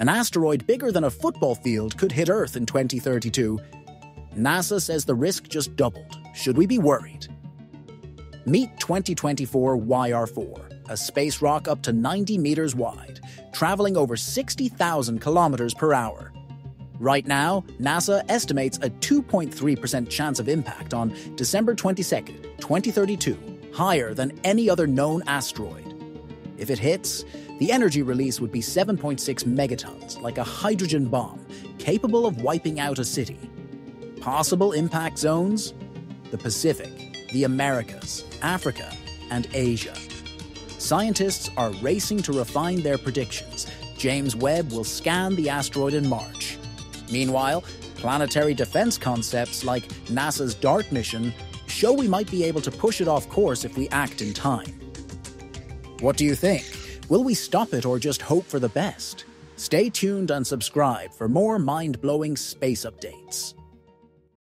An asteroid bigger than a football field could hit Earth in 2032. NASA says the risk just doubled. Should we be worried? Meet 2024 YR4, a space rock up to 90 meters wide, traveling over 60,000 kilometers per hour. Right now, NASA estimates a 2.3% chance of impact on December 22, 2032, higher than any other known asteroid. If it hits, the energy release would be 7.6 megatons, like a hydrogen bomb, capable of wiping out a city. Possible impact zones? The Pacific, the Americas, Africa, and Asia. Scientists are racing to refine their predictions. James Webb will scan the asteroid in March. Meanwhile, planetary defense concepts like NASA's DART mission show we might be able to push it off course if we act in time. What do you think? Will we stop it or just hope for the best? Stay tuned and subscribe for more mind blowing space updates.